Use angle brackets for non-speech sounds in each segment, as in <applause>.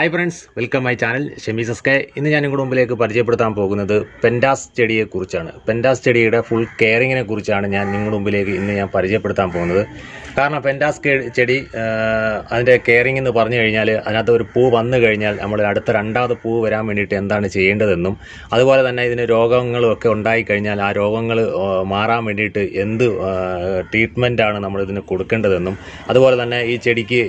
Hi friends welcome my channel Shemi സസ്കെ ഇന്ന് ഞാൻ നിങ്ങളുടെ മുമ്പിലേക്ക് പരിചയപ്പെടുത്താൻ പോകുന്നത് പെൻഡാസ് ചെടിയെ കുറിച്ചാണ്. പെൻഡാസ് ചെടിയുടെ ഫുൾ കെയറിങ്ങിനെ കുറിച്ചാണ് ഞാൻ നിങ്ങളുടെ മുമ്പിലേക്ക് ഇന്ന് ഞാൻ പരിചയപ്പെടുത്താൻ പോകുന്നത്. കാരണം പെൻഡാസ് ചെടി അതിന്റെ കെയറിംഗ് എന്ന് പറഞ്ഞു കഴിഞ്ഞാൽ അതിനകത്ത് ഒരു പൂ വന്നു കഴിഞ്ഞാൽ നമ്മൾ അടുത്ത രണ്ടാമത് പൂ വരാൻ വേണ്ടിയിട്ട് എന്താണ് ചെയ്യേണ്ടതെന്നും അതുപോലെ തന്നെ ഇതിന് രോഗങ്ങളും ഒക്കെ ഉണ്ടായി കഴിഞ്ഞാൽ ആ രോഗങ്ങൾ മാറാൻ വേണ്ടിയിട്ട് എന്ത് ട്രീറ്റ്മെന്റ് ആണ് നമ്മൾ ഇതിന് കൊടുക്കേണ്ടതെന്നും അതുപോലെ തന്നെ ഈ ചെടിക്ക്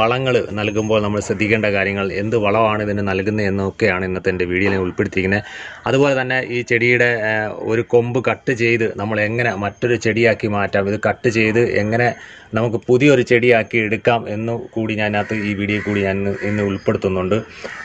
വളങ്ങൾ നൽകുമ്പോൾ നമ്മൾ ശ്രദ്ധിക്കേണ്ട കാര്യങ്ങൾ എന്ത് വളമാണ് ഇതിന് നൽകുന്നത് എന്നൊക്കെയാണ് ഇന്നത്തെ എന്റെ വീഡിയോയിൽ ഉൾപ്പെടുത്തിയിരിക്കുന്നത്. അതുപോലെ തന്നെ ഈ ചെടിയുടെ ഒരു കൊമ്പ് കട്ട് ചെയ്ത് നമ്മൾ എങ്ങനെ മറ്റൊരു ചെടിയാക്കി മാറ്റാം ഇത് കട്ട് ചെയ്ത് എങ്ങനെ നമുക്ക് പുതിയൊരു ചെടിയാക്കി എടുക്കാം എന്ന് കൂടി ഞാനകത്ത് ഈ വീഡിയോ കൂടി ഞാൻ ഇന്ന് ഉൾപ്പെടുത്തുന്നുണ്ട്.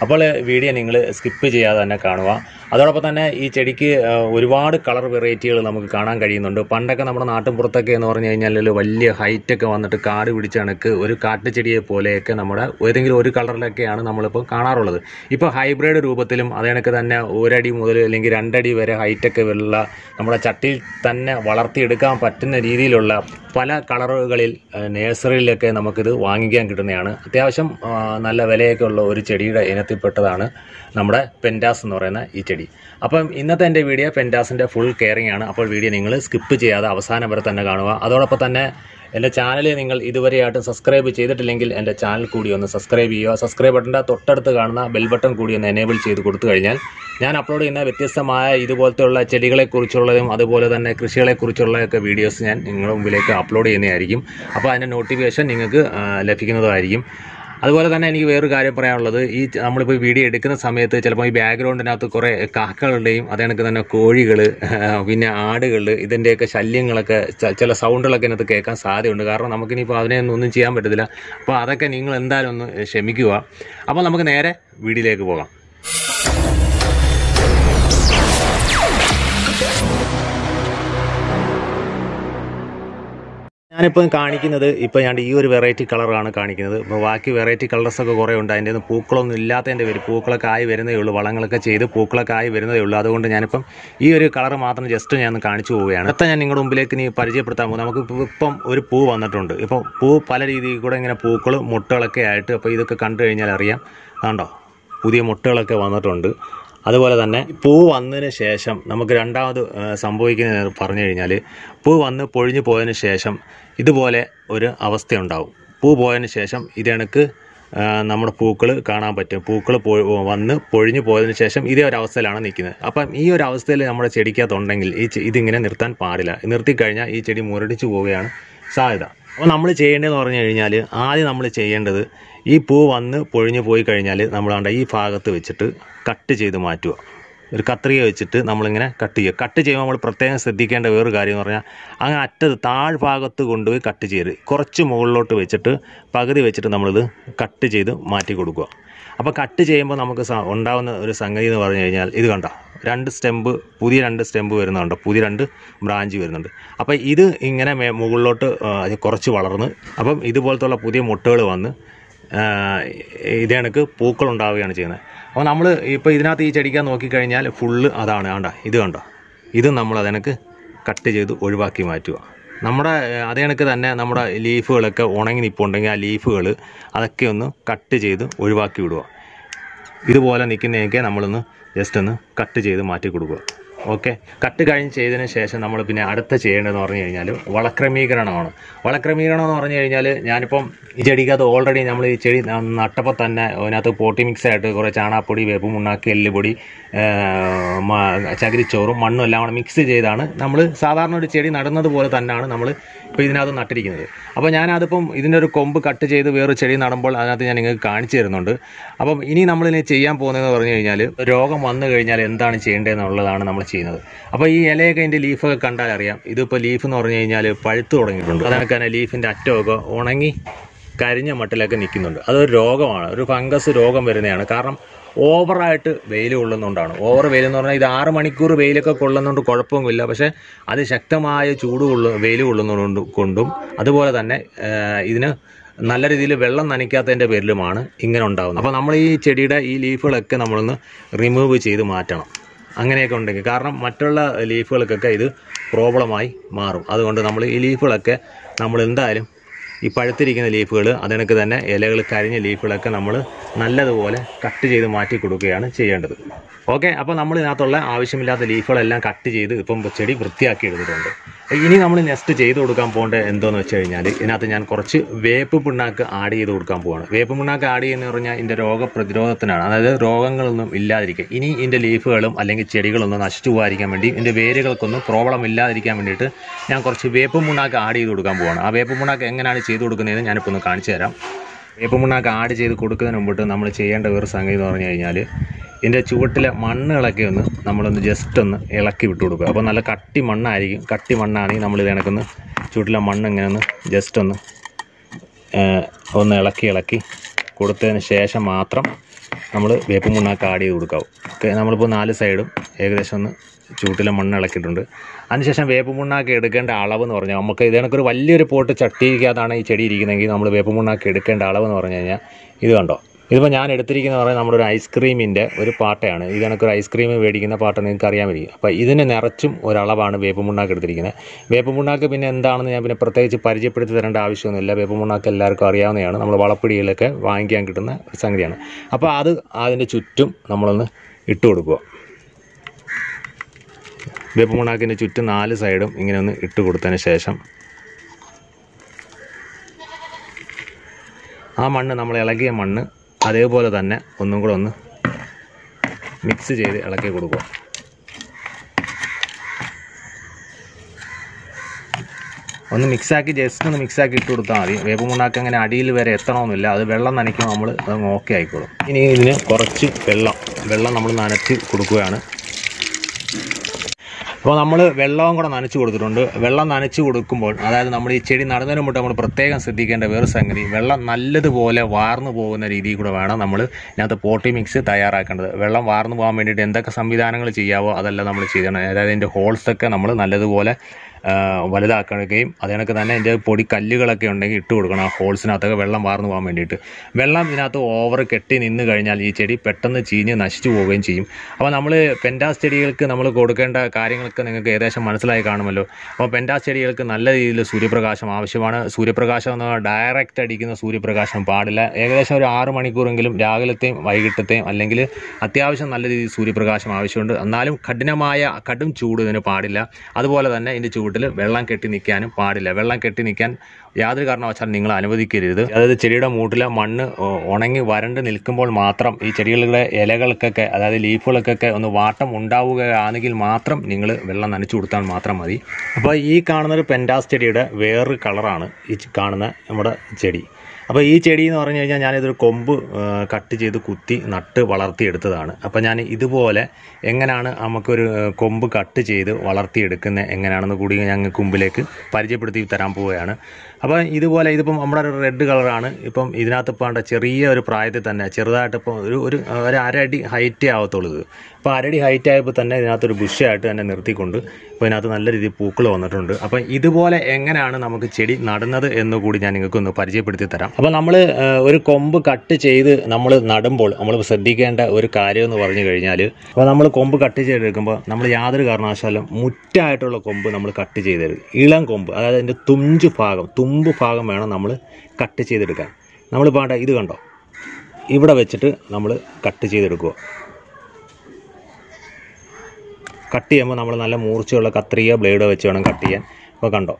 അപ്പോൾ വീഡിയോ നിങ്ങൾ സ്കിപ്പ് ചെയ്യാതെ തന്നെ കാണുക. അതോടൊപ്പം തന്നെ ഈ ചെടിക്ക് ഒരുപാട് കളർ വെറൈറ്റികൾ നമുക്ക് കാണാൻ കഴിയുന്നുണ്ട്. പണ്ടൊക്കെ നമ്മുടെ നാട്ടിൻപുറത്തൊക്കെ എന്ന് പറഞ്ഞു കഴിഞ്ഞാൽ വലിയ ഹൈറ്റൊക്കെ വന്നിട്ട് കാട് പിടിച്ച കണക്ക് ഒരു കാട്ടുചെടിയെ പോലെയൊക്കെ നമ്മുടെ ഏതെങ്കിലും ഒരു കളറിലൊക്കെയാണ് നമ്മളിപ്പോൾ കാണാറുള്ളത്. ഇപ്പോൾ ഹൈബ്രിഡ് രൂപത്തിലും അതേ കണക്ക് തന്നെ ഒരടി മുതൽ അല്ലെങ്കിൽ രണ്ടടി വരെ ഹൈറ്റൊക്കെ ഉള്ള നമ്മുടെ ചട്ടിയിൽ തന്നെ വളർത്തിയെടുക്കാൻ പറ്റുന്ന രീതിയിലുള്ള പല കളറുകളിൽ നേഴ്സറിയിലൊക്കെ നമുക്കിത് വാങ്ങിക്കാൻ കിട്ടുന്നതാണ്. അത്യാവശ്യം നല്ല വിലയൊക്കെ ഉള്ള ഒരു ചെടിയുടെ ഇനത്തിൽപ്പെട്ടതാണ് നമ്മുടെ പെന്റാസ് എന്ന് പറയുന്ന ഈ ചെടി. അപ്പം ഇന്നത്തെ എന്റെ വീഡിയോ പെന്റാസിന്റെ ഫുൾ കെയറിംഗ് ആണ്. അപ്പോൾ വീഡിയോ നിങ്ങൾ സ്കിപ്പ് ചെയ്യാതെ അവസാനം വരെ തന്നെ കാണുക. അതോടൊപ്പം തന്നെ എന്റെ ചാനൽ നിങ്ങൾ ഇതുവരെയായിട്ടും സബ്സ്ക്രൈബ് ചെയ്തിട്ടില്ലെങ്കിൽ എന്റെ ചാനൽ കൂടി ഒന്ന് സബ്സ്ക്രൈബ് ചെയ്യുക. സബ്സ്ക്രൈബ് ബട്ടന്റെ തൊട്ടടുത്ത് കാണുന്ന ബെൽ ബട്ടൺ കൂടി ഒന്ന് എനേബിൾ ചെയ്ത് കൊടുത്തു കഴിഞ്ഞാൽ ഞാൻ അപ്ലോഡ് ചെയ്യുന്ന വ്യത്യസ്തമായ ഇതുപോലത്തെയുള്ള ചെടികളെക്കുറിച്ചുള്ളതും അതുപോലെ തന്നെ കൃഷികളെക്കുറിച്ചുള്ളതൊക്കെ വീഡിയോസ് ഞാൻ നിങ്ങളുടെ മുമ്പിലേക്ക് അപ്ലോഡ് ചെയ്യുന്നതായിരിക്കും. അപ്പോൾ അതിന്റെ നോട്ടിഫിക്കേഷൻ നിങ്ങൾക്ക് ലഭിക്കുന്നതായിരിക്കും. അതുപോലെ തന്നെ എനിക്ക് വേറൊരു കാര്യം പറയാനുള്ളത്. ഈ നമ്മളിപ്പോൾ വീഡിയോ എടുക്കുന്ന സമയത്ത് ചിലപ്പോൾ ഈ ബാക്ക്ഗ്രൗണ്ടിനകത്ത് കുറേ കാക്കകളുടെയും അതേ കണക്ക് തന്നെ കോഴികൾ <laughs> പിന്നെ ആടുകൾ ഇതിന്റെയൊക്കെ ശല്യങ്ങളൊക്കെ ചില സൗണ്ടുകളൊക്കെ ഇതിനകത്ത് കേൾക്കാൻ സാധ്യതയുണ്ട്. കാരണം നമുക്കിനിപ്പോൾ അതിനെയൊന്നും ഒന്നും ചെയ്യാൻ പറ്റത്തില്ല. അപ്പോൾ അതൊക്കെ നിങ്ങൾ എന്തായാലും ഒന്ന് ക്ഷമിക്കുക. അപ്പോൾ നമുക്ക് നേരെ വീഡിയോയിലേക്ക് പോകാം. ഞാനിപ്പോൾ കാണിക്കുന്നത് ഇപ്പോൾ ഞാൻ ഈ ഒരു വെറൈറ്റി കളറാണ് കാണിക്കുന്നത്. ഇപ്പോൾ ബാക്കി വെറൈറ്റി കളേഴ്സൊക്കെ കുറേ ഉണ്ട്. അതിന്റെ ഒന്നും പൂക്കളൊന്നും ഇല്ലാത്തതിന്റെ പേര് പൂക്കളൊക്കെ ആയി വരുന്നേ ഉള്ളൂ. വളങ്ങളൊക്കെ ചെയ്ത് പൂക്കളൊക്കെ ആയി വരുന്നേ ഉള്ളൂ. അതുകൊണ്ട് ഞാനിപ്പം ഈ ഒരു കളർ മാത്രം ജസ്റ്റ് ഞാൻ കാണിച്ചു പോവുകയാണ്. അടുത്ത ഞാൻ നിങ്ങളുടെ മുമ്പിലേക്ക് ഇനി പരിചയപ്പെടുത്താൻ പോകും നമുക്ക് ഇപ്പം ഒരു പൂ വന്നിട്ടുണ്ട്. ഇപ്പോൾ പൂ പല രീതിയിൽ കൂടെ ഇങ്ങനെ പൂക്കൾ മുട്ടകളൊക്കെ ആയിട്ട് അപ്പോൾ ഇതൊക്കെ കണ്ടു കഴിഞ്ഞാൽ അറിയാം. കണ്ടോ? പുതിയ മുട്ടകളൊക്കെ വന്നിട്ടുണ്ട്. അതുപോലെ തന്നെ പൂ വന്നതിന് ശേഷം നമുക്ക് രണ്ടാമത് സംഭവിക്കുന്നത് പറഞ്ഞു കഴിഞ്ഞാൽ പൂ വന്ന് പൊഴിഞ്ഞു പോയതിന് ശേഷം ഇതുപോലെ ഒരു അവസ്ഥയുണ്ടാവും. പൂ പോയതിന് ശേഷം ഇതണക്ക് നമ്മുടെ പൂക്കൾ കാണാൻ പറ്റും. പൂക്കൾ വന്ന് പൊഴിഞ്ഞു പോയതിന് ശേഷം ഇതേ ഒരു അവസ്ഥയിലാണ് നിൽക്കുന്നത്. അപ്പം ഈ ഒരു അവസ്ഥയിൽ നമ്മുടെ ചെടിക്കകത്തുണ്ടെങ്കിൽ ഈ ഇതിങ്ങനെ നിർത്താൻ പാടില്ല. നിർത്തിക്കഴിഞ്ഞാൽ ഈ ചെടി മുരടിച്ചു പോവുകയാണ് സാധ്യത. അപ്പോൾ നമ്മൾ ചെയ്യേണ്ടതെന്ന് പറഞ്ഞു കഴിഞ്ഞാൽ ആദ്യം നമ്മൾ ചെയ്യേണ്ടത് ഈ പൂ വന്ന് പൊഴിഞ്ഞു പോയി കഴിഞ്ഞാൽ നമ്മൾ കണ്ട ഈ ഭാഗത്ത് വെച്ചിട്ട് കട്ട് ചെയ്ത് മാറ്റുക. ഒരു കത്രിക വെച്ചിട്ട് നമ്മളിങ്ങനെ കട്ട് ചെയ്യുക. കട്ട് ചെയ്യുമ്പോൾ നമ്മൾ പ്രത്യേകം ശ്രദ്ധിക്കേണ്ട വേറൊരു കാര്യം എന്ന് പറഞ്ഞാൽ അങ്ങനെ അറ്റത്ത് താഴ്ഭാഗത്ത് കൊണ്ടുപോയി കട്ട് ചെയ്യരുത്. കുറച്ച് മുകളിലോട്ട് വെച്ചിട്ട് പകുതി വെച്ചിട്ട് നമ്മളിത് കട്ട് ചെയ്ത് മാറ്റി കൊടുക്കുക. അപ്പോൾ കട്ട് ചെയ്യുമ്പോൾ നമുക്ക് ഉണ്ടാകുന്ന ഒരു സംഗതി എന്ന് പറഞ്ഞു കഴിഞ്ഞാൽ ഇത് കണ്ട. രണ്ട് സ്റ്റെമ്പ് പുതിയ രണ്ട് സ്റ്റെമ്പ് വരുന്നുണ്ട് പുതിയ രണ്ട് ബ്രാഞ്ച് വരുന്നുണ്ട്. അപ്പോൾ ഇത് ഇങ്ങനെ മുകളിലോട്ട് കുറച്ച് വളർന്ന് അപ്പം ഇതുപോലത്തുള്ള പുതിയ മുട്ടകൾ വന്ന് ഇതേ കണക്ക് പൂക്കളുണ്ടാവുകയാണ് ചെയ്യുന്നത്. അപ്പോൾ നമ്മൾ ഇപ്പോൾ ഇതിനകത്ത് ഈ ചെടിക്കാൻ നോക്കിക്കഴിഞ്ഞാൽ ഫുള്ള് അതാണ് കണ്ടോ? ഇത് കണ്ടോ? ഇത് നമ്മൾ അതിനക്ക് കട്ട് ചെയ്ത് ഒഴിവാക്കി മാറ്റുക. നമ്മുടെ അതേ കണക്ക് തന്നെ നമ്മുടെ ലീഫുകളൊക്കെ ഉണങ്ങി നിൽപ്പുണ്ടെങ്കിൽ ആ ലീഫുകൾ അതൊക്കെ ഒന്ന് കട്ട് ചെയ്ത് ഒഴിവാക്കി വിടുക. ഇതുപോലെ നിൽക്കുന്നതൊക്കെ നമ്മളൊന്ന് ജസ്റ്റ് ഒന്ന് കട്ട് ചെയ്ത് മാറ്റി കൊടുക്കുക. ഓക്കെ. കട്ട് കഴിഞ്ഞ് ചെയ്തതിന് ശേഷം നമ്മൾ പിന്നെ അടുത്ത ചെയ്യേണ്ടതെന്ന് പറഞ്ഞു കഴിഞ്ഞാൽ വളക്രമീകരണമാണ്. വളക്രമീകരണം എന്ന് പറഞ്ഞു കഴിഞ്ഞാൽ ഞാനിപ്പം ഈ ചെടിക്കകത്ത് ഓൾറെഡി നമ്മൾ ഈ ചെടി നട്ടപ്പോൾ തന്നെ അതിനകത്ത് പോട്ടി മിക്സ് ആയിട്ട് കുറേ ചാണാപ്പൊടി വേപ്പും മുണ്ണാക്കി എല്ലുപൊടി ചകിരിച്ചോറും മണ്ണും എല്ലാം കൂടെ മിക്സ് ചെയ്താണ്. നമ്മൾ സാധാരണ ഒരു ചെടി നടുന്നത് പോലെ തന്നെയാണ് നമ്മൾ ഇപ്പോൾ ഇതിനകത്ത് നട്ടിരിക്കുന്നത്. അപ്പോൾ ഞാനതിപ്പം ഇതിന്റെ ഒരു കൊമ്പ് കട്ട് ചെയ്ത് വേറൊരു ചെടി നടുമ്പോൾ അതിനകത്ത് ഞാൻ നിങ്ങൾക്ക് കാണിച്ചു തരുന്നുണ്ട്. അപ്പം ഇനി നമ്മളിനി ചെയ്യാൻ പോകുന്നതെന്ന് പറഞ്ഞു കഴിഞ്ഞാൽ രോഗം വന്നു കഴിഞ്ഞാൽ എന്താണ് ചെയ്യേണ്ടതെന്നുള്ളതാണ് നമ്മൾ ചെയ്യുന്നത്. അപ്പോൾ ഈ ഇലയൊക്കെ ഇതിന്റെ ലീഫൊക്കെ കണ്ടാൽ അറിയാം. ഇതിപ്പോൾ ലീഫ് എന്ന് പറഞ്ഞു കഴിഞ്ഞാൽ പഴുത്ത് തുടങ്ങിയിട്ടുണ്ട്. അതൊക്കെ തന്നെ ലീഫിന്റെ അറ്റമൊക്കെ ഉണങ്ങി കരിഞ്ഞ മട്ടിലൊക്കെ നിൽക്കുന്നുണ്ട്. അതൊരു രോഗമാണ്. ഒരു ഫംഗസ് രോഗം വരുന്നതാണ്. കാരണം ഓവറായിട്ട് വെയിൽ കൊള്ളുന്നതുകൊണ്ടാണ് ഓവർ വെയിൽ എന്ന് പറഞ്ഞാൽ ഇത് ആറ് മണിക്കൂർ വെയിലൊക്കെ കൊള്ളുന്നതുകൊണ്ട് കുഴപ്പമൊന്നുമില്ല. പക്ഷേ അത് ശക്തമായ ചൂട് കൊള്ളു വെയിൽ കൊള്ളുന്നതുകൊണ്ട് കൊണ്ടും അതുപോലെ തന്നെ ഇതിന് നല്ല രീതിയിൽ വെള്ളം നനയ്ക്കാത്തതിന്റെ പേരിലുമാണ് ഇങ്ങനെ ഉണ്ടാകുന്നത് അപ്പോൾ നമ്മൾ ഈ ചെടിയുടെ ഈ ലീഫുകളൊക്കെ നമ്മളൊന്ന് റിമൂവ് ചെയ്ത് മാറ്റണം. അങ്ങനെയൊക്കെ ഉണ്ടെങ്കിൽ. കാരണം മറ്റുള്ള ലീഫുകൾക്കൊക്കെ ഇത് പ്രോബ്ലമായി മാറും. അതുകൊണ്ട് നമ്മൾ ഈ ലീഫുകളൊക്കെ നമ്മൾ എന്തായാലും ഈ പഴുത്തിരിക്കുന്ന ലീഫുകൾ അതിനൊക്കെ തന്നെ ഇലകൾ കരിഞ്ഞ ലീഫുകളൊക്കെ നമ്മൾ നല്ലതുപോലെ കട്ട് ചെയ്ത് മാറ്റി കൊടുക്കുകയാണ് ചെയ്യേണ്ടത്. ഓക്കെ അപ്പോൾ നമ്മൾ ഇതിനകത്തുള്ള ആവശ്യമില്ലാത്ത ലീഫുകളെല്ലാം കട്ട് ചെയ്ത് ഇപ്പം ചെടി വൃത്തിയാക്കി എടുത്തിട്ടുണ്ട്. ഇനി നമ്മൾ നെക്സ്റ്റ് ചെയ്ത് കൊടുക്കാൻ പോകേണ്ടത് എന്തോന്ന് വെച്ച് കഴിഞ്ഞാൽ ഇതിനകത്ത് ഞാൻ കുറച്ച് വേപ്പ് പിണ്ണാക്ക് ആഡ് ചെയ്ത് കൊടുക്കാൻ പോവാണ്. വേപ്പ് പിണ്ണാക്ക് ആഡ് ചെയ്യുന്ന പറഞ്ഞാൽ ഇതിന്റെ രോഗപ്രതിരോധത്തിനാണ്. അതായത് രോഗങ്ങളൊന്നും ഇല്ലാതിരിക്കുക. ഇനി ഇതിന്റെ ലീഫുകളും അല്ലെങ്കിൽ ചെടികളൊന്നും നശിച്ചു പോകാതിരിക്കാൻ വേണ്ടി ഇതിന്റെ വേരുകൾക്കൊന്നും പ്രോബ്ലം ഇല്ലാതിരിക്കാൻ വേണ്ടിയിട്ട് ഞാൻ കുറച്ച് വേപ്പ് പിണ്ണാക്ക് ആഡ് ചെയ്ത് കൊടുക്കാൻ പോവാണ്. ആ വേപ്പ് പിണ്ണാക്ക് എങ്ങനെയാണ് ചെയ്ത് കൊടുക്കുന്നതെന്ന് ഞാനിപ്പോൾ ഒന്ന് കാണിച്ചു തരാം. വേപ്പ് പിണ്ണാക്ക് ആഡ് ചെയ്ത് കൊടുക്കുന്നതിന് മുമ്പിട്ട് നമ്മൾ ചെയ്യേണ്ട വേറൊരു സംഗതി എന്ന് പറഞ്ഞു കഴിഞ്ഞാൽ ഇതിന്റെ ചുവട്ടിലെ മണ്ണുകളൊക്കെ ഒന്ന് നമ്മളൊന്ന് ജസ്റ്റ് ഒന്ന് ഇളക്കി വിട്ട് കൊടുക്കുക. അപ്പോൾ നല്ല കട്ടി മണ്ണായിരിക്കും. കട്ടി മണ്ണാണെങ്കിൽ നമ്മൾ ഇത് കണക്കൊന്ന് ചുവട്ടിലെ മണ്ണ് ഇങ്ങനെ ഒന്ന് ജസ്റ്റ് ഒന്ന് ഒന്ന് ഇളക്കി ഇളക്കി കൊടുത്തതിന് ശേഷം മാത്രം നമ്മൾ വേപ്പ് മുണ്ണാക്ക് ആഡ് ചെയ്ത് കൊടുക്കാവും ഓക്കെ നമ്മളിപ്പോൾ നാല് സൈഡും ഏകദേശം ഒന്ന് ചൂട്ടിലെ മണ്ണ് ഇളക്കിയിട്ടുണ്ട്. അതിനുശേഷം വേപ്പ് മുണ്ണാക്ക് എടുക്കേണ്ട അളവ് എന്ന് പറഞ്ഞാൽ നമുക്ക് ഇത് കണക്കൊരു വലിയൊരു പോട്ട് ചട്ടിക്കകത്താണ് ഈ ചെടി ഇരിക്കുന്നതെങ്കിൽ നമ്മൾ വേപ്പ് മുണ്ണാക്ക് എടുക്കേണ്ട അളവ് എന്ന് പറഞ്ഞു കഴിഞ്ഞാൽ ഇത് കണ്ടോ? ഇതിപ്പോൾ ഞാൻ എടുത്തിരിക്കുന്നത് പറഞ്ഞാൽ നമ്മുടെ ഒരു ഐസ്ക്രീമിന്റെ ഒരു പാട്ടയാണ്. ഇത് കണക്കൊരു ഐസ്ക്രീം മേടിക്കുന്ന പാട്ട് നിങ്ങൾക്ക് പറ്റും അപ്പോൾ ഇതിന് നിറച്ചും ഒരളവാണ് വേപ്പ് മുണ്ണാക്ക് എടുത്തിരിക്കുന്നത്. വേപ്പ് മുണ്ണാക്ക് പിന്നെ എന്താണെന്ന് ഞാൻ പിന്നെ പ്രത്യേകിച്ച് പരിചയപ്പെടുത്തി തരേണ്ട ആവശ്യമൊന്നുമില്ല. വേപ്പ് മുണ്ണാക്ക് എല്ലാവർക്കും അറിയാവുന്നതാണ്. നമ്മൾ വളപ്പിടിയിലൊക്കെ വാങ്ങിക്കാൻ കിട്ടുന്ന ഒരു സംഗതിയാണ്. അപ്പോൾ അത് അതിന്റെ ചുറ്റും നമ്മളൊന്ന് ഇട്ട് കൊടുക്കുക. വേപ്പ് മുണ്ണാക്കിന്റെ ചുറ്റും നാല് സൈഡും ഇങ്ങനെ ഒന്ന് ഇട്ട് കൊടുത്തതിന് ശേഷം ആ മണ്ണ് നമ്മൾ ഇളകിയ മണ്ണ് അതേപോലെ തന്നെ ഒന്നും കൂടെ ഒന്ന് മിക്സ് ചെയ്ത് ഇളക്കി കൊടുക്കുക. ഒന്ന് മിക്സാക്കി ജസ്റ്റ് ഒന്ന് മിക്സാക്കി ഇട്ട് കൊടുത്താൽ മതി. വേപ്പ് മുണ്ണാക്ക് അങ്ങനെ അടിയിൽ വരെ എത്തണമെന്നില്ല അത് വെള്ളം നനയ്ക്കുമ്പോൾ നമ്മൾ അത് ഓക്കെ ആയിക്കോളും. ഇനി ഇതിന് കുറച്ച് വെള്ളം. വെള്ളം നമ്മൾ നനച്ച് കൊടുക്കുകയാണ്. അപ്പോൾ നമ്മൾ വെള്ളവും കൂടെ നനച്ച് കൊടുത്തിട്ടുണ്ട്. വെള്ളം നനച്ച് കൊടുക്കുമ്പോൾ അതായത് നമ്മൾ ഈ ചെടി നടുന്നതിന് മുമ്പ് നമ്മൾ പ്രത്യേകം ശ്രദ്ധിക്കേണ്ട വേറെ സംഗതി വെള്ളം നല്ലതുപോലെ വാർന്നു പോകുന്ന രീതിയിൽ കൂടെ വേണം നമ്മൾ ഇതിനകത്ത് പോട്ടി മിക്സ് തയ്യാറാക്കേണ്ടത്. വെള്ളം വാർന്നു പോകാൻ വേണ്ടിയിട്ട് എന്തൊക്കെ സംവിധാനങ്ങൾ ചെയ്യാവോ അതെല്ലാം നമ്മൾ ചെയ്യണം അതായത് അതിന്റെ ഹോൾസൊക്കെ നമ്മൾ നല്ലതുപോലെ വലുതാക്കുകയും അതിനൊക്കെ തന്നെ അതിന്റെ പൊടി കല്ലുകളൊക്കെ ഉണ്ടെങ്കിൽ ഇട്ട് കൊടുക്കണം. ആ ഹോൾസിനകത്തൊക്കെ വെള്ളം വാർന്നു പോകാൻ വേണ്ടിയിട്ട്. വെള്ളം ഇതിനകത്ത് ഓവർ കെട്ടി നിന്ന് കഴിഞ്ഞാൽ ഈ ചെടി പെട്ടെന്ന് ചീഞ്ഞ് നശിച്ചു പോവുകയും ചെയ്യും. അപ്പോൾ നമ്മൾ പെൻഡാസ് ചെടികൾക്ക് നമ്മൾ കൊടുക്കേണ്ട കാര്യങ്ങളൊക്കെ നിങ്ങൾക്ക് ഏകദേശം മനസ്സിലായി കാണുമല്ലോ. അപ്പോൾ പെൻഡാസ് ചെടികൾക്ക് നല്ല രീതിയിൽ സൂര്യപ്രകാശം ആവശ്യമാണ്. സൂര്യപ്രകാശം എന്ന് ഡയറക്റ്റ് അടിക്കുന്ന സൂര്യപ്രകാശം പാടില്ല. ഏകദേശം ഒരു ആറ് മണിക്കൂറെങ്കിലും രാവിലത്തെയും വൈകിട്ടത്തെയും അല്ലെങ്കിൽ അത്യാവശ്യം നല്ല രീതിയിൽ സൂര്യപ്രകാശം ആവശ്യമുണ്ട്. എന്നാലും കഠിനമായ കടും ചൂട് ഇതിന് പാടില്ല. അതുപോലെ തന്നെ ഇതിന്റെ ചൂട്ടിൽ വെള്ളം കെട്ടി നിൽക്കാനും പാടില്ല. വെള്ളം കെട്ടി നിൽക്കാൻ യാതൊരു കാരണവശാലും നിങ്ങൾ അനുവദിക്കരുത്. അതായത് ചെടിയുടെ മൂട്ടിലെ മണ്ണ് ഉണങ്ങി വരണ്ട് നിൽക്കുമ്പോൾ മാത്രം ഈ ചെടികളുടെ ഇലകൾക്കൊക്കെ അതായത് ലീഫുകൾക്കൊക്കെ ഒന്ന് വാട്ടം ഉണ്ടാവുകയാണെങ്കിൽ മാത്രം നിങ്ങൾ വെള്ളം നനച്ചു കൊടുത്താൽ മാത്രം മതി. അപ്പോൾ ഈ കാണുന്നൊരു പെന്റാസ് ചെടിയുടെ വേറൊരു കളറാണ് ഈ കാണുന്ന നമ്മുടെ ചെടി. അപ്പോൾ ഈ ചെടി എന്ന് പറഞ്ഞു കഴിഞ്ഞാൽ ഞാനിതൊരു കൊമ്പ് കട്ട് ചെയ്ത് കുത്തി നട്ട് വളർത്തിയെടുത്തതാണ്. അപ്പോൾ ഞാൻ ഇതുപോലെ എങ്ങനെയാണ് നമുക്കൊരു കൊമ്പ് കട്ട് ചെയ്ത് വളർത്തിയെടുക്കുന്നത് എങ്ങനെയാണെന്ന് കൂടി ഞങ്ങൾക്ക് മുമ്പിലേക്ക് പരിചയപ്പെടുത്തി തരാൻ പോവുകയാണ്. അപ്പോൾ ഇതുപോലെ ഇതിപ്പം നമ്മുടെ ഒരു റെഡ് കളറാണ് ഇപ്പം ഇതിനകത്ത് ആണ്ടെ ചെറിയ ഒരു പ്രായത്തിൽ തന്നെ ചെറുതായിട്ട് ഇപ്പോൾ ഒരു ഒരു ഒരു അരടി ഹൈറ്റേ ആവത്തുള്ളൂ ഇത്. അപ്പോൾ അരടി ഹൈറ്റ് ആയപ്പോൾ തന്നെ ഇതിനകത്തൊരു ബുഷായിട്ട് തന്നെ നിർത്തിക്കൊണ്ട് ഇപ്പോൾ ഇതിനകത്ത് നല്ല രീതിയിൽ പൂക്കൾ വന്നിട്ടുണ്ട്. അപ്പോൾ ഇതുപോലെ എങ്ങനെയാണ് നമുക്ക് ചെടി നടുന്നത് എന്ന് കൂടി ഞാൻ നിങ്ങൾക്ക് ഒന്ന് പരിചയപ്പെടുത്തി തരാം. അപ്പോൾ നമ്മൾ ഒരു കൊമ്പ് കട്ട് ചെയ്ത് നമ്മൾ നടുമ്പോൾ നമ്മൾ ശ്രദ്ധിക്കേണ്ട ഒരു കാര്യം എന്ന് പറഞ്ഞു കഴിഞ്ഞാൽ അപ്പോൾ നമ്മൾ കൊമ്പ് കട്ട് ചെയ്തെടുക്കുമ്പോൾ നമ്മൾ യാതൊരു കാരണവശാലും മുറ്റായിട്ടുള്ള കൊമ്പ് നമ്മൾ കട്ട് ചെയ്തെടുക്കും ഇളം കൊമ്പ് അതായത് അതിന്റെ തുഞ്ച് ഭാഗം തുമ്പ് ഭാഗം വേണം നമ്മൾ കട്ട് ചെയ്തെടുക്കാൻ. നമ്മൾ വേണ്ട ഇത് കണ്ടോ? ഇവിടെ വെച്ചിട്ട് നമ്മൾ കട്ട് ചെയ്തെടുക്കുക. കട്ട് ചെയ്യുമ്പോൾ നമ്മൾ നല്ല മൂർച്ചയുള്ള കത്രിക ബ്ലേഡ് വെച്ച് വേണം കട്ട് ചെയ്യാൻ. അപ്പോൾ കണ്ടോ?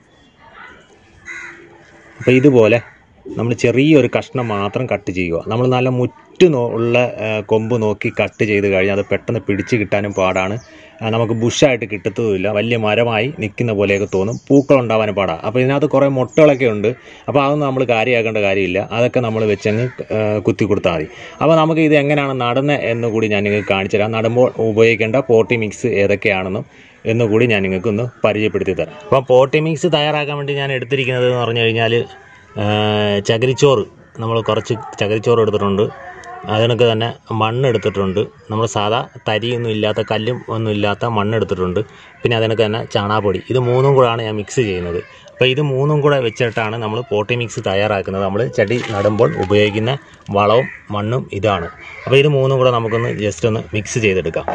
അപ്പോൾ ഇതുപോലെ നമ്മൾ ചെറിയൊരു കഷ്ണം മാത്രം കട്ട് ചെയ്യുക. നമ്മൾ നല്ല മുറ്റ് ഉള്ള കൊമ്പ് നോക്കി കട്ട് ചെയ്ത് കഴിഞ്ഞാൽ അത് പെട്ടെന്ന് പിടിച്ച് കിട്ടാനും പാടാണ്. നമുക്ക് ബുഷായിട്ട് കിട്ടത്തുമില്ല. വലിയ മരമായി നിൽക്കുന്ന പോലെയൊക്കെ തോന്നും. പൂക്കൾ ഉണ്ടാവാനും പാടാണ് അപ്പോൾ ഇതിനകത്ത് കുറേ മുട്ടകളൊക്കെ ഉണ്ട്. അപ്പോൾ അതൊന്നും നമ്മൾ കാര്യമാക്കേണ്ട കാര്യമില്ല. അതൊക്കെ നമ്മൾ വെച്ചങ്ങ് കുത്തി കൊടുത്താൽ മതി. അപ്പോൾ നമുക്ക് ഇത് എങ്ങനെയാണ് നടുന്നത് എന്ന് കൂടി ഞാൻ നിങ്ങൾക്ക് കാണിച്ചു തരാം. നടുമ്പോൾ ഉപയോഗിക്കേണ്ട പോട്ടി മിക്സ് ഏതൊക്കെയാണെന്നും എന്നുകൂടി ഞാൻ നിങ്ങൾക്കൊന്ന് പരിചയപ്പെടുത്തി തരാം. അപ്പോൾ പോട്ടി മിക്സ് തയ്യാറാക്കാൻ വേണ്ടി ഞാൻ എടുത്തിരിക്കുന്നത് എന്ന് പറഞ്ഞു കഴിഞ്ഞാൽ ചകിരിച്ചോറ്. നമ്മൾ കുറച്ച് ചകിരിച്ചോറ് എടുത്തിട്ടുണ്ട്. അതിനൊക്കെ തന്നെ മണ്ണ് എടുത്തിട്ടുണ്ട്. നമ്മൾ സാധാ തരിയൊന്നും ഇല്ലാത്ത കല്ലും ഒന്നും ഇല്ലാത്ത മണ്ണ് എടുത്തിട്ടുണ്ട്. പിന്നെ അതിനൊക്കെ തന്നെ ചാണാപ്പൊടി. ഇത് മൂന്നും കൂടെയാണ് ഞാൻ മിക്സ് ചെയ്യുന്നത്. അപ്പോൾ ഇത് മൂന്നും കൂടെ വെച്ചിട്ടാണ് നമ്മൾ പോട്ടി മിക്സ് തയ്യാറാക്കുന്നത്. നമ്മൾ ചെടി നടുമ്പോൾ ഉപയോഗിക്കുന്ന വളവും മണ്ണും ഇതാണ്. അപ്പോൾ ഇത് മൂന്നും കൂടെ നമുക്കൊന്ന് ജസ്റ്റ് ഒന്ന് മിക്സ് ചെയ്തെടുക്കാം.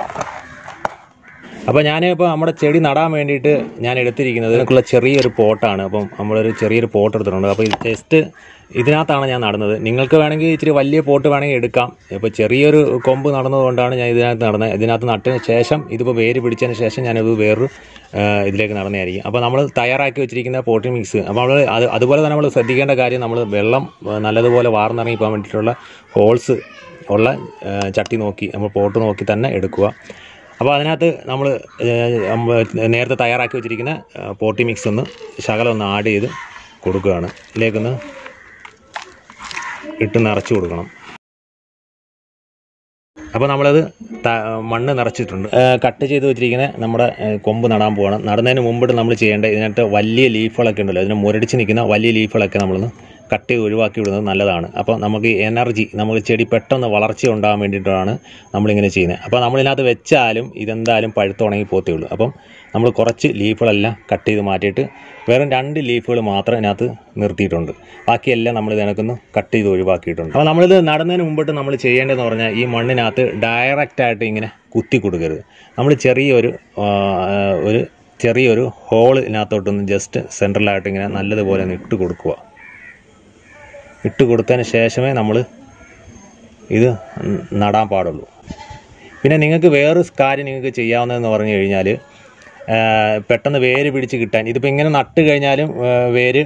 അപ്പോൾ ഞാൻ ഇപ്പോൾ നമ്മുടെ ചെടി നടാൻ വേണ്ടിയിട്ട് ഞാൻ എടുത്തിരിക്കുന്നത് ഇതിനൊക്കെയുള്ള ചെറിയൊരു പോട്ടാണ്. അപ്പം നമ്മളൊരു ചെറിയൊരു പോട്ട് എടുത്തിട്ടുണ്ട്. അപ്പോൾ ജസ്റ്റ് ഇതിനകത്താണ് ഞാൻ നടുന്നത്. നിങ്ങൾക്ക് വേണമെങ്കിൽ ഇച്ചിരി വലിയ പോട്ട് വേണമെങ്കിൽ എടുക്കാം. ഇപ്പോൾ ചെറിയൊരു കൊമ്പ് നടന്നതുകൊണ്ടാണ് ഞാൻ ഇതിനകത്ത് നടന്നത്. ഇതിനകത്ത് നട്ടതിന് ശേഷം ഇതിപ്പോൾ വേര് പിടിച്ചതിന് ശേഷം ഞാനത് വേറൊരു ഇതിലേക്ക് നടന്നതായിരിക്കും. അപ്പോൾ നമ്മൾ തയ്യാറാക്കി വെച്ചിരിക്കുന്ന പോട്ടി മിക്സ്. അപ്പോൾ നമ്മൾ അത് അതുപോലെ തന്നെ നമ്മൾ ശ്രദ്ധിക്കേണ്ട കാര്യം നമ്മൾ വെള്ളം നല്ലതുപോലെ വാർന്നിറങ്ങി പോകാൻ വേണ്ടിയിട്ടുള്ള ഹോൾസ് ഉള്ള ചട്ടി നോക്കി നമ്മൾ പോട്ട് നോക്കി തന്നെ എടുക്കുക. അപ്പോൾ അതിനകത്ത് നമ്മൾ നേരത്തെ തയ്യാറാക്കി വെച്ചിരിക്കുന്ന പോട്ടി മിക്സ് ഒന്ന് ശകലം ഒന്ന് ആഡ് ചെയ്ത് കൊടുക്കുകയാണ്. ഇതിലേക്കൊന്ന് ഇട്ട് നിറച്ച് കൊടുക്കണം. അപ്പോൾ നമ്മളത് മണ്ണ് നിറച്ചിട്ടുണ്ട്. കട്ട് ചെയ്ത് വെച്ചിരിക്കുന്ന നമ്മുടെ കൊമ്പ് നടാൻ പോകണം നടുന്നതിന് മുമ്പിട്ട് നമ്മൾ ചെയ്യേണ്ടത് ഇതിനകത്ത് വലിയ ലീഫുകളൊക്കെ ഉണ്ടല്ലോ. ഇതിന് മുരടിച്ച് നിൽക്കുന്ന വലിയ ലീഫുകളൊക്കെ നമ്മളൊന്ന് കട്ട് ഒഴിവാക്കി വിടുന്നത് നല്ലതാണ്. അപ്പോൾ നമുക്ക് എനർജി നമുക്ക് ചെടി പെട്ടെന്ന് വളർച്ച ഉണ്ടാകാൻ വേണ്ടിയിട്ടാണ് നമ്മളിങ്ങനെ ചെയ്യുന്നത്. അപ്പോൾ നമ്മളിതിനകത്ത് വെച്ചാലും ഇതെന്തായാലും പഴുത്തുണങ്ങി പോത്തേ ഉള്ളൂ അപ്പം നമ്മൾ കുറച്ച് ലീഫുകളെല്ലാം കട്ട് ചെയ്ത് മാറ്റിയിട്ട് വെറും രണ്ട് ലീഫുകൾ മാത്രം ഇതിനകത്ത് നിർത്തിയിട്ടുണ്ട്. ബാക്കിയെല്ലാം നമ്മൾ ഇതിനകത്തുനിന്ന് കട്ട് ചെയ്ത് ഒഴിവാക്കിയിട്ടുണ്ട്. അപ്പോൾ നമ്മളിത് നടുന്നതിന് മുമ്പിട്ട് നമ്മൾ ചെയ്യേണ്ടതെന്ന് പറഞ്ഞാൽ ഈ മണ്ണിനകത്ത് ഡയറക്റ്റായിട്ട് ഇങ്ങനെ കുത്തി കൊടുക്കരുത്. നമ്മൾ ചെറിയൊരു ഒരു ചെറിയൊരു ഹോൾ ഇതിനകത്തോട്ടൊന്ന് ജസ്റ്റ് സെൻട്രലായിട്ട് ഇങ്ങനെ നല്ലതുപോലെ ഒന്ന് ഇട്ട് കൊടുക്കുക. ഇട്ട് കൊടുത്തതിന് ശേഷമേ നമ്മൾ ഇത് നടാൻ പാടുള്ളൂ. പിന്നെ നിങ്ങൾക്ക് വേറൊരു കാര്യം നിങ്ങൾക്ക് ചെയ്യാവുന്നതെന്ന് പറഞ്ഞു കഴിഞ്ഞാൽ പെട്ടെന്ന് വേര് പിടിച്ച് കിട്ടാൻ. ഇതിപ്പോൾ ഇങ്ങനെ നട്ട് കഴിഞ്ഞാലും വേര്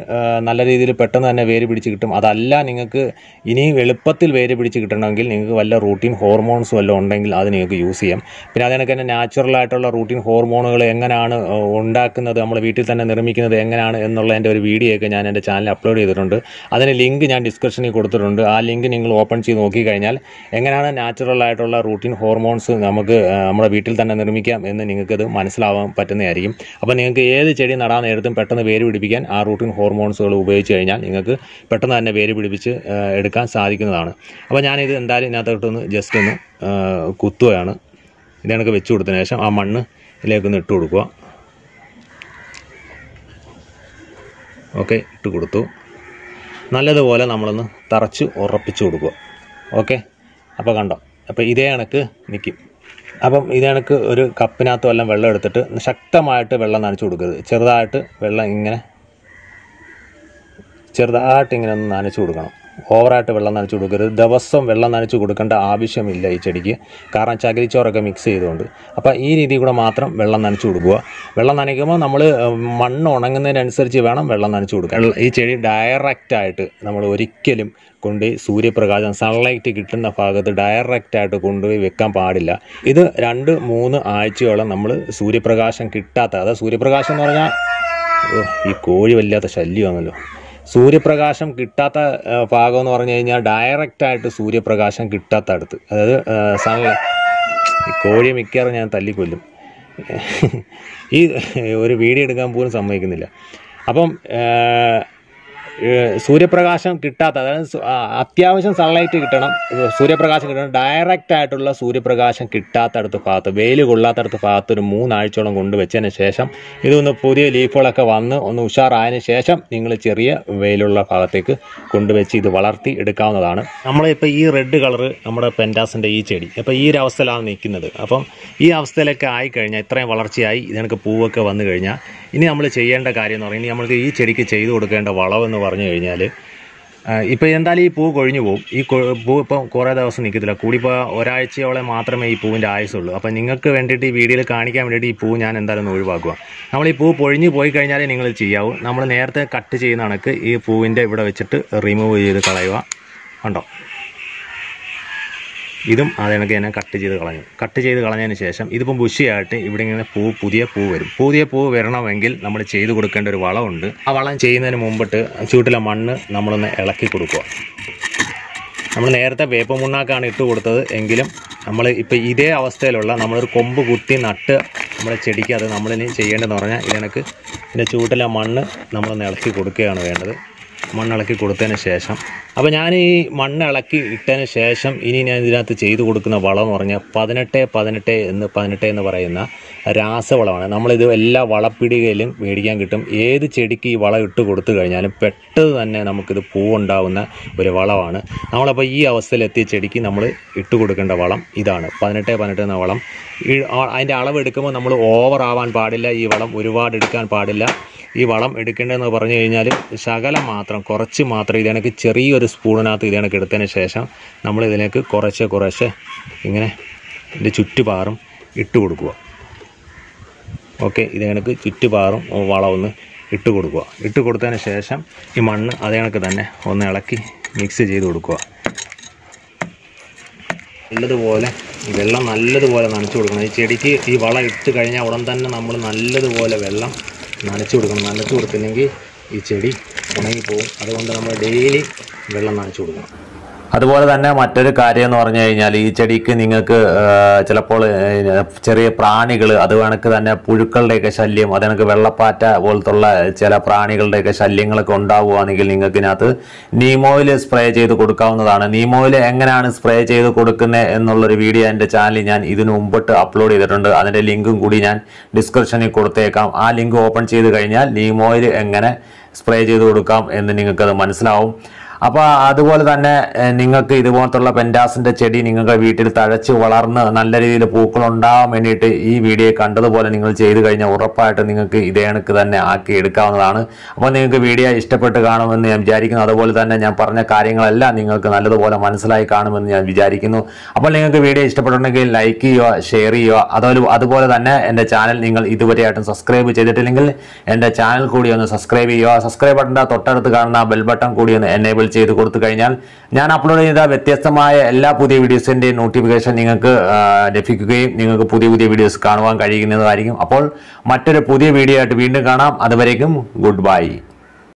നല്ല രീതിയിൽ പെട്ടെന്ന് തന്നെ വേര് പിടിച്ച് കിട്ടും. അതല്ല നിങ്ങൾക്ക് ഇനി എളുപ്പത്തിൽ വേര് പിടിച്ച് കിട്ടണമെങ്കിൽ നിങ്ങൾക്ക് വല്ല റൂട്ടീൻ ഹോർമോൺസ് വല്ലതും ഉണ്ടെങ്കിൽ അത് നിങ്ങൾക്ക് യൂസ് ചെയ്യാം. പിന്നെ അതിനൊക്കെ തന്നെ നാച്ചുറൽ ആയിട്ടുള്ള റൂട്ടീൻ ഹോർമോണുകൾ എങ്ങനെയാണ് ഉണ്ടാക്കുന്നത് നമ്മൾ വീട്ടിൽ തന്നെ നിർമ്മിക്കുന്നത് എങ്ങനെയാണ് എന്നുള്ള എന്നുള്ളതിന്റെ ഒരു വീഡിയോ ഒക്കെ ഞാൻ എന്റെ ചാനലിൽ അപ്ലോഡ് ചെയ്തിട്ടുണ്ട്. അതിന് ലിങ്ക് ഞാൻ ഡിസ്ക്രിപ്ഷനിൽ കൊടുത്തിട്ടുണ്ട്. ആ ലിങ്ക് നിങ്ങൾ ഓപ്പൺ ചെയ്ത് നോക്കിക്കഴിഞ്ഞാൽ എങ്ങനെയാണ് നാച്ചുറൽ ആയിട്ടുള്ള റൂട്ടീൻ ഹോർമോൺസ് നമുക്ക് നമ്മുടെ വീട്ടിൽ തന്നെ നിർമ്മിക്കാം എന്ന് നിങ്ങൾക്കത് മനസ്സിലാവാൻ പറ്റുന്നതായിരിക്കും. അപ്പോൾ നിങ്ങൾക്ക് ഏത് ചെടി നടാൻ നേരത്തും പെട്ടെന്ന് വേര് പിടിപ്പിക്കാൻ ആ റൂട്ടിൻ ഹോർമോൺസുകൾ ഉപയോഗിച്ച് കഴിഞ്ഞാൽ നിങ്ങൾക്ക് പെട്ടെന്ന് തന്നെ വേര് പിടിപ്പിച്ച് എടുക്കാൻ സാധിക്കുന്നതാണ്. അപ്പോൾ ഞാനിത് എന്തായാലും ഇതിനകത്തോട്ടൊന്ന് ജസ്റ്റ് ഒന്ന് കുത്തുകയാണ്. ഇത് കണക്ക് വെച്ച് കൊടുത്തതിന് ശേഷം ആ മണ്ണ് ഇതിലേക്കൊന്ന് ഇട്ട് കൊടുക്കുക. ഓക്കെ ഇട്ട് കൊടുത്തു. നല്ലതുപോലെ നമ്മളൊന്ന് തറച്ച് ഉറപ്പിച്ച് കൊടുക്കുക. ഓക്കെ അപ്പോൾ കണ്ടോ? അപ്പോൾ ഇതേ കണക്ക് നിൽക്കും. അപ്പം ഇത് കണക്ക് ഒരു കപ്പിനകത്ത് വല്ലതും വെള്ളം എടുത്തിട്ട് ശക്തമായിട്ട് വെള്ളം നനച്ചു കൊടുക്കരുത്. ചെറുതായിട്ട് വെള്ളം ഇങ്ങനെ ചെറുതായിട്ട് ഇങ്ങനെ ഒന്ന് നനച്ചു കൊടുക്കണം. ഓവറായിട്ട് വെള്ളം നനച്ച് കൊടുക്കരുത്. ദിവസം വെള്ളം നനച്ച് കൊടുക്കേണ്ട ആവശ്യമില്ല ഈ ചെടിക്ക്. കാരണം ചകിരിച്ചോറൊക്കെ മിക്സ് ചെയ്തുകൊണ്ട്. അപ്പോൾ ഈ രീതിയിൽ കൂടെ മാത്രം വെള്ളം നനച്ച് കൊടുക്കുക. വെള്ളം നനയ്ക്കുമ്പോൾ നമ്മൾ മണ്ണ് ഉണങ്ങുന്നതിനനുസരിച്ച് വേണം വെള്ളം നനച്ച് കൊടുക്കാൻ. ഈ ചെടി ഡയറക്റ്റായിട്ട് നമ്മൾ ഒരിക്കലും കൊണ്ടുപോയി സൂര്യപ്രകാശം സൺലൈറ്റ് കിട്ടുന്ന ഭാഗത്ത് ഡയറക്റ്റായിട്ട് കൊണ്ടുപോയി വെക്കാൻ പാടില്ല. ഇത് രണ്ട് മൂന്ന് ആഴ്ചയോളം നമ്മൾ സൂര്യപ്രകാശം കിട്ടാത്ത അതായത് സൂര്യപ്രകാശം എന്ന് പറഞ്ഞാൽ ഈ കോഴി വല്ലാത്ത ശല്യമാണല്ലോ. സൂര്യപ്രകാശം കിട്ടാത്ത ഭാഗം എന്ന് പറഞ്ഞു കഴിഞ്ഞാൽ ഡയറക്റ്റ് ആയിട്ട് സൂര്യപ്രകാശം കിട്ടാത്ത അടുത്ത് അതായത് സൺ ഈ കോഴിയെ മിക്കവാറും ഞാൻ തല്ലിക്കൊല്ലും. ഈ ഒരു വീഡിയോ എടുക്കാൻ പോലും സമ്മതിക്കുന്നില്ല. അപ്പം സൂര്യപ്രകാശം കിട്ടാത്ത അതായത് അത്യാവശ്യം സൺലൈറ്റ് കിട്ടണം. സൂര്യപ്രകാശം കിട്ടണം. ഡയറക്റ്റ് ആയിട്ടുള്ള സൂര്യപ്രകാശം കിട്ടാത്തടുത്ത് ഭാഗത്ത് വെയിൽ കൊള്ളാത്തടുത്ത് ഭാഗത്ത് ഒരു മൂന്നാഴ്ചയോളം കൊണ്ടുവച്ചതിന് ശേഷം ഇതൊന്ന് പുതിയ ലീഫുകളൊക്കെ വന്ന് ഒന്ന് ഉഷാറായതിനു ശേഷം നിങ്ങൾ ചെറിയ വെയിലുള്ള ഭാഗത്തേക്ക് കൊണ്ടുവച്ച് ഇത് വളർത്തി എടുക്കാവുന്നതാണ്. നമ്മളിപ്പോൾ ഈ റെഡ് കളറ് നമ്മുടെ പെന്റാസിന്റെ ഈ ചെടി അപ്പോൾ ഈ ഒരു അവസ്ഥയിലാണ് നിൽക്കുന്നത്. അപ്പം ഈ അവസ്ഥയിലൊക്കെ ആയിക്കഴിഞ്ഞാൽ ഇത്രയും വളർച്ചയായി ഇതിനൊക്കെ പൂവൊക്കെ വന്നു കഴിഞ്ഞാൽ ഇനി നമ്മൾ ചെയ്യേണ്ട കാര്യം എന്ന് പറഞ്ഞാൽ നമ്മൾക്ക് ഈ ചെടിക്ക് ചെയ്തു കൊടുക്കേണ്ട വളമെന്ന് പറഞ്ഞു കഴിഞ്ഞാൽ ഇപ്പോൾ എന്തായാലും ഈ പൂ കൊഴിഞ്ഞു പോകും ഈ പൂ ഇപ്പം കുറേ ദിവസം നിൽക്കത്തില്ല. കൂടിപ്പോൾ ഒരാഴ്ചയോളം മാത്രമേ ഈ പൂവിന്റെ ആയുസുള്ളൂ അപ്പോൾ നിങ്ങൾക്ക് വേണ്ടിയിട്ട് ഈ വീഡിയോയിൽ കാണിക്കാൻ വേണ്ടിയിട്ട് ഈ പൂ ഞാൻ എന്തായാലും ഒന്ന് ഒഴിവാക്കുക. നമ്മൾ ഈ പൂ പൊഴിഞ്ഞു പോയി കഴിഞ്ഞാലേ നിങ്ങൾ ചെയ്യാവൂ. നമ്മൾ നേരത്തെ കട്ട് ചെയ്യുന്ന കണക്ക് ഈ പൂവിന്റെ ഇവിടെ വെച്ചിട്ട് റിമൂവ് ചെയ്ത് കളയുക. കണ്ടോ? ഇതും അത് കണക്ക് തന്നെ കട്ട് ചെയ്ത് കളഞ്ഞു. കട്ട് ചെയ്ത് കളഞ്ഞതിന് ശേഷം ഇതിപ്പം ബുഷിയായിട്ട് ഇവിടെ ഇങ്ങനെ പൂ പുതിയ പൂ വരും. പുതിയ പൂ വരണമെങ്കിൽ നമ്മൾ ചെയ്ത് കൊടുക്കേണ്ട ഒരു വളമുണ്ട്. ആ വളം ചെയ്യുന്നതിന് മുമ്പിട്ട് ചൂട്ടിലെ മണ്ണ് നമ്മളൊന്ന് ഇളക്കി കൊടുക്കുക. നമ്മൾ നേരത്തെ വേപ്പ മുണ്ണാക്കാണ് ഇട്ട് കൊടുത്തത് എങ്കിലും നമ്മൾ ഇപ്പോൾ ഇതേ അവസ്ഥയിലുള്ള നമ്മളൊരു കൊമ്പ് കുത്തി നട്ട് നമ്മുടെ ചെടിക്ക് അത് നമ്മളിനി ചെയ്യേണ്ടതെന്ന് പറഞ്ഞാൽ ഇതിനക്ക് ഇതിന്റെ ചൂട്ടിലെ മണ്ണ് നമ്മളൊന്ന് ഇളക്കി കൊടുക്കുകയാണ് വേണ്ടത്. മണ്ണിളക്കി കൊടുത്തതിന് ശേഷം അപ്പോൾ ഞാൻ ഈ മണ്ണ് ഇളക്കി ഇട്ടതിന് ശേഷം ഇനി ഞാൻ ഇതിനകത്ത് ചെയ്തു കൊടുക്കുന്ന വളം എന്ന് പറഞ്ഞാൽ പതിനെട്ട് പതിനെട്ട് എന്ന് പതിനെട്ട് എന്ന് പറയുന്ന രാസവളമാണ്. നമ്മളിത് എല്ലാ വളപ്പിടികയിലും മേടിക്കാൻ കിട്ടും. ഏത് ചെടിക്ക് ഈ വളം ഇട്ട് കൊടുത്തു കഴിഞ്ഞാലും പെട്ടെന്ന് തന്നെ നമുക്കിത് പൂവുണ്ടാവുന്ന ഒരു വളമാണ്. നമ്മളപ്പോൾ ഈ അവസ്ഥയിലെത്തിയ ചെടിക്ക് നമ്മൾ ഇട്ട് കൊടുക്കേണ്ട വളം ഇതാണ്. പതിനെട്ട് പതിനെട്ട് എന്ന വളം. അതിന്റെ അളവ് എടുക്കുമ്പോൾ നമ്മൾ ഓവർ ആവാൻ പാടില്ല. ഈ വളം ഒരുപാട് എടുക്കാൻ പാടില്ല. ഈ വളം എടുക്കേണ്ടതെന്ന് പറഞ്ഞു കഴിഞ്ഞാൽ ശകലം മാത്രം കുറച്ച് മാത്രം ഇതെനിക്ക് ചെറിയൊരു സ്പൂണിനകത്ത് ഇതിനക്ക് എടുത്തതിന് ശേഷം നമ്മൾ ഇതിലേക്ക് കുറച്ച് കുറച്ച് ഇങ്ങനെ ഇതിന്റെ ചുറ്റുപാറും ഇട്ട് കൊടുക്കുക. ഓക്കെ ഇത് കണക്ക് ചുറ്റുപാറും വളമൊന്ന് ഇട്ട് കൊടുക്കുക. ഇട്ട് കൊടുത്തതിന് ശേഷം ഈ മണ്ണ് അതേ കണക്ക് തന്നെ ഒന്ന് ഇളക്കി മിക്സ് ചെയ്ത് കൊടുക്കുക. നല്ലതുപോലെ വെള്ളം നല്ലതുപോലെ നനച്ചു കൊടുക്കണം. ഈ ചെടിക്ക് ഈ വളം ഇട്ട് കഴിഞ്ഞാൽ ഉടൻ തന്നെ നമ്മൾ നല്ലതുപോലെ വെള്ളം നനച്ചു കൊടുക്കണം. നനച്ചു കൊടുത്തില്ലെങ്കിൽ ഈ ചെടി ഉണങ്ങിപ്പോവും. അതുകൊണ്ട് നമ്മൾ ഡെയിലി വെള്ളം നനച്ചു കൊടുക്കണം. അതുപോലെ തന്നെ മറ്റൊരു കാര്യം എന്ന് പറഞ്ഞു കഴിഞ്ഞാൽ ഈ ചെടിക്ക് നിങ്ങൾക്ക് ചിലപ്പോൾ ചെറിയ പ്രാണികൾ അത് കണക്ക് തന്നെ പുഴുക്കളുടെയൊക്കെ ശല്യം അത് കണക്ക് വെള്ളപ്പാറ്റ പോലത്തുള്ള ചില പ്രാണികളുടെയൊക്കെ ശല്യങ്ങളൊക്കെ ഉണ്ടാവുകയാണെങ്കിൽ നിങ്ങൾക്ക് ഇതിനകത്ത് നീമോയിൽ സ്പ്രേ ചെയ്ത് കൊടുക്കാവുന്നതാണ്. നീമോയിൽ എങ്ങനെയാണ് സ്പ്രേ ചെയ്ത് കൊടുക്കുന്നത് എന്നുള്ളൊരു വീഡിയോ എന്റെ ചാനലിൽ ഞാൻ ഇതിനു മുമ്പിട്ട് അപ്ലോഡ് ചെയ്തിട്ടുണ്ട്. അതിന്റെ ലിങ്കും കൂടി ഞാൻ ഡിസ്ക്രിപ്ഷനിൽ കൊടുത്തേക്കാം. ആ ലിങ്ക് ഓപ്പൺ ചെയ്ത് കഴിഞ്ഞാൽ നീമോയിൽ എങ്ങനെ സ്പ്രേ ചെയ്ത് കൊടുക്കാം എന്ന് നിങ്ങൾക്കത് മനസ്സിലാവും. അപ്പോൾ അതുപോലെ തന്നെ നിങ്ങൾക്ക് ഇതുപോലത്തുള്ള പെൻഡാസിന്റെ ചെടി നിങ്ങൾക്ക് വീട്ടിൽ തഴച്ച് വളർന്ന് നല്ല രീതിയിൽ പൂക്കൾ ഉണ്ടാവാൻ വേണ്ടിയിട്ട് ഈ വീഡിയോ കണ്ടതുപോലെ നിങ്ങൾ ചെയ്തു കഴിഞ്ഞാൽ ഉറപ്പായിട്ട് നിങ്ങൾക്ക് ഇതേ കണക്ക് തന്നെ ആക്കി എടുക്കാവുന്നതാണ്. അപ്പോൾ നിങ്ങൾക്ക് വീഡിയോ ഇഷ്ടപ്പെട്ട് കാണുമെന്ന് ഞാൻ വിചാരിക്കുന്നു. അതുപോലെ തന്നെ ഞാൻ പറഞ്ഞ കാര്യങ്ങളെല്ലാം നിങ്ങൾക്ക് നല്ലതുപോലെ മനസ്സിലായി കാണുമെന്ന് ഞാൻ വിചാരിക്കുന്നു. അപ്പോൾ നിങ്ങൾക്ക് വീഡിയോ ഇഷ്ടപ്പെട്ടുണ്ടെങ്കിൽ ലൈക്ക് ചെയ്യുക ഷെയർ ചെയ്യുക. അതുപോലെ അതുപോലെ തന്നെ എന്റെ ചാനൽ നിങ്ങൾ ഇതുവരെയായിട്ടും സബ്സ്ക്രൈബ് ചെയ്തിട്ടില്ലെങ്കിൽ എന്റെ ചാനൽ കൂടി ഒന്ന് സബ്സ്ക്രൈബ് ചെയ്യുക. സബ്സ്ക്രൈബ് ബട്ടന്റെ തൊട്ടടുത്ത് കാണുന്ന ബെൽ ബട്ടൺ കൂടി ഒന്ന് എനേബിൾ ചെയ്ത് കൊടുത്തു കഴിഞ്ഞാൽ ഞാൻ അപ്ലോഡ് ചെയ്ത വ്യത്യസ്തമായ എല്ലാ പുതിയ വീഡിയോസിന്റെയും നോട്ടിഫിക്കേഷൻ നിങ്ങൾക്ക് ലഭിക്കുകയും നിങ്ങൾക്ക് പുതിയ പുതിയ വീഡിയോസ് കാണുവാൻ കഴിയുന്നതായിരിക്കും. അപ്പോൾ മറ്റൊരു പുതിയ വീഡിയോ ആയിട്ട് വീണ്ടും കാണാം. അതുവരേക്കും ഗുഡ് ബൈ